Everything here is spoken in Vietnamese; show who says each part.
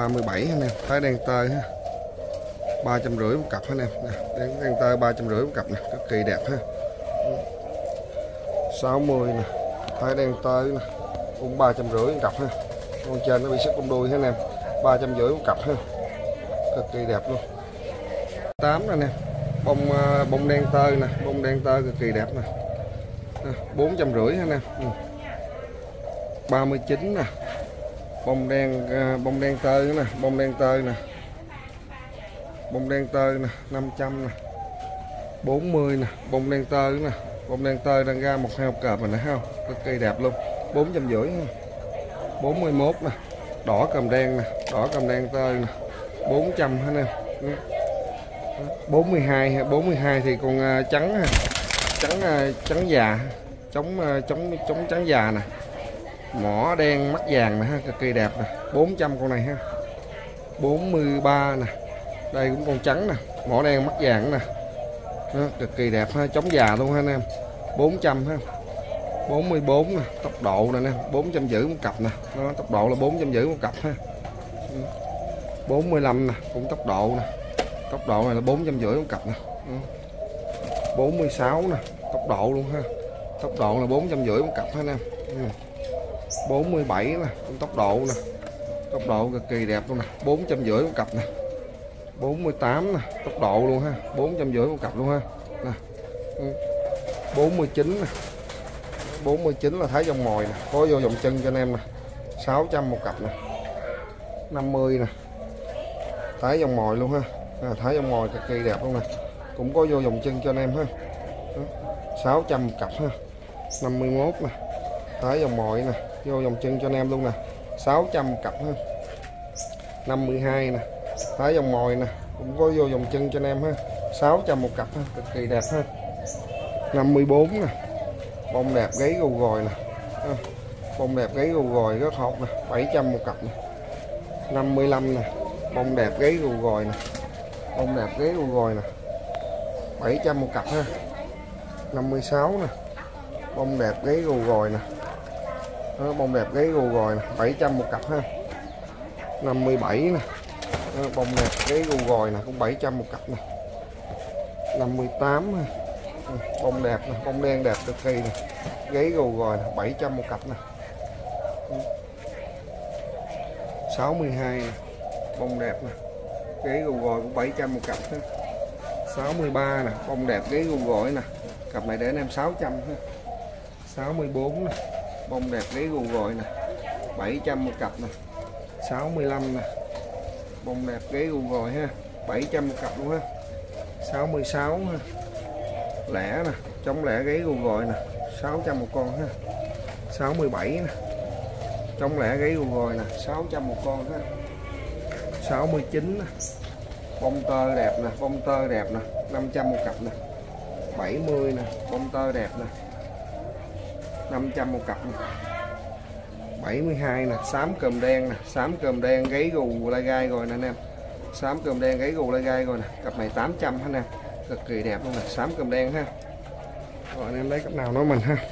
Speaker 1: 37 anh em. Thái đen tơi ha. ba trăm rưỡi một cặp anh em? Nè đen, đen tơ ba trăm rưỡi một cặp nè cực kỳ đẹp ha. 60 nè thái đen tơi nè cũng ba trăm rưỡi một cặp ha. Con trên nó bị sức con đuôi ha anh em? ba trăm rưỡi một cặp ha. Cực kỳ đẹp luôn. 8 nè anh em bông ờ, bông đen tơ nè bông đen tơ cực kỳ đẹp nè. Bốn trăm rưỡi anh em? Ừ. 39 nè bông đen ờ, bông đen tơ nè, bông đen tơ nè. Bông đen tơ nè 500 nè. 40 nè, bông đen tơ nè. Bông đen tơ đang ra một heo cọp mình nè không? Cực kỳ đẹp luôn. 450 ha 41 nè. Đỏ cầm đen nè, đỏ cầm đen tơ nè. 400 hả nè? Ừ. 42 ờ, ha 42 thì con trắng trắng trắng già. Chống chống chống trắng già nè mỏ đen mắt vàng nè ha cực kỳ đẹp nè. 400 con này ha. 43 nè. Đây cũng con trắng nè. Mỏ đen mắt vàng nè. Đó, cực kỳ đẹp ha chống già luôn ha anh em. 400 ha. 44 nè tốc độ nè nè 400 giữ một cặp nè. Nó tốc độ là 400 giữ một cặp ha. 45 nè cũng tốc độ nè. Tốc độ này là 450 một cặp nè. 46 nè tốc độ luôn ha. Tốc độ là 450 một cặp ha anh em. Ừ. 47 nè cũng tốc độ nè. Tốc độ cực kỳ đẹp luôn nè 450 một cặp nè. 48 nè tốc độ luôn ha 450 một cặp luôn ha. Nè 49 nè. 49 là thái dòng mồi nè có vô dòng chân cho anh em nè. 600 một cặp nè. 50 nè. Thái dòng mồi luôn ha. À, thái dòng mồi cực kỳ đẹp luôn nè. Cũng có vô dòng chân cho anh em ha. 600 một cặp ha. 51 nè. Thái dòng mồi nè vô dòng chân cho anh em luôn nè. 600 cặp ha. 52 nè. Thái dòng mồi nè. Cũng có vô dòng chân cho anh em ha. 600 một cặp ha. Cực kỳ đẹp ha. 54 nè. Bông đẹp gáy gù gòi nè. Bông đẹp gáy gù gòi rất hot nè. 700 một cặp nè. 55 nè. Bông đẹp gáy gù gòi nè. Bông đẹp gáy gù gòi nè. 700 một cặp ha. 56 nè. Bông đẹp gáy gù gòi nè đó, bông đẹp gáy gù gòi 700 một cặp ha. 57 nè. Đó, bông đẹp gáy gù gòi nè cũng 700 một cặp nè. 58 ha ừ, bông đẹp nè bông đen đẹp cực kỳ nè. Gáy gù gòi nè 700 một cặp nè. Ừ. 62 nè bông đẹp nè. Gáy gù gòi cũng 700 một cặp ha. 63 nè bông đẹp gáy gù gòi nè. Cặp này để anh em 600 ha. 64 nè bông đẹp gáy gù gòi nè 700 một cặp nè. 65 nè. Bông đẹp gáy gù gòi ha 700 một cặp luôn ha. 66 ha. Lẻ nè chống lẻ gáy gù gòi nè 600 một con ha. 67 nè. Chống lẻ gáy gù gòi nè 600 một con ha. 69 nè. Bông tơ đẹp nè bông tơ đẹp nè 500 một cặp nè. 70 nè bông tơ đẹp nè 500 một cặp 72 nè, xám cơm đen nè, xám cơm đen gáy gù lai gai rồi nè anh em. Xám cơm đen gáy gù lai gai rồi nè, cặp này 800 ha anh em. Cực kỳ đẹp luôn nè, xám cơm đen ha. Rồi anh em lấy cặp nào nói mình ha.